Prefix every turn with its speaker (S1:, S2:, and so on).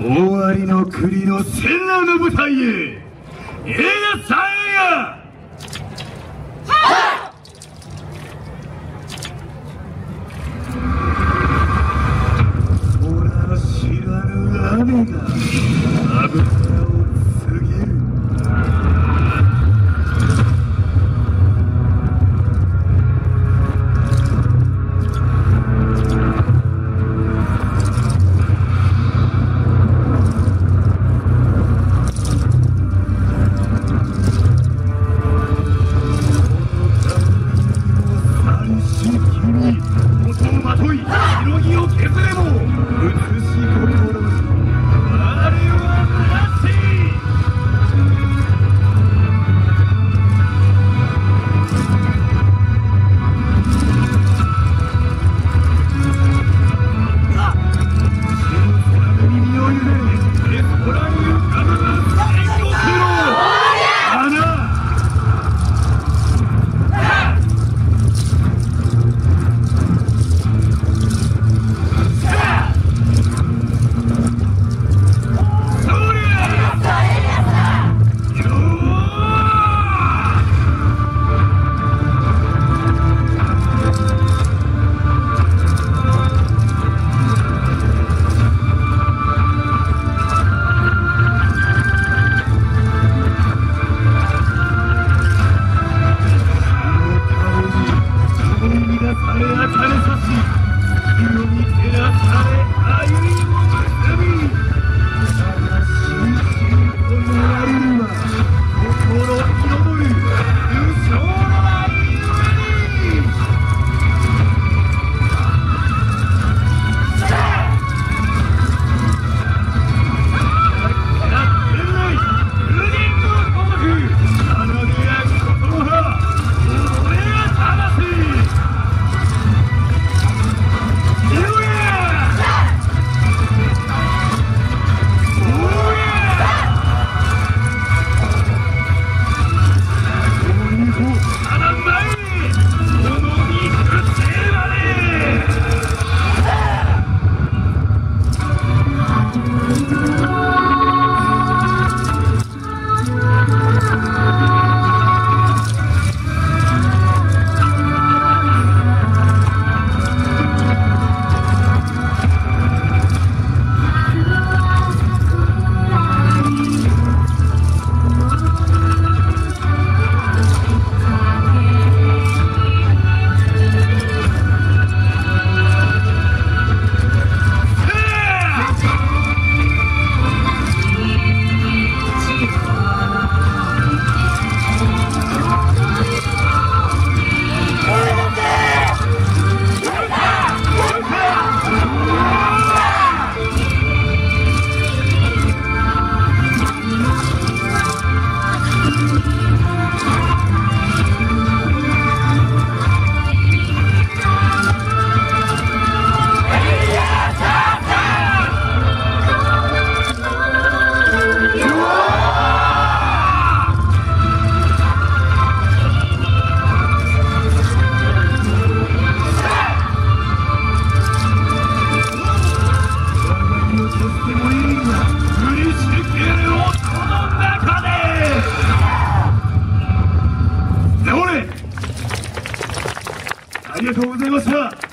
S1: 終わりの国の戦乱の舞台へ映画さんや。知らぬ雨が。さた地球に照らされ歩みを結るりがとうございました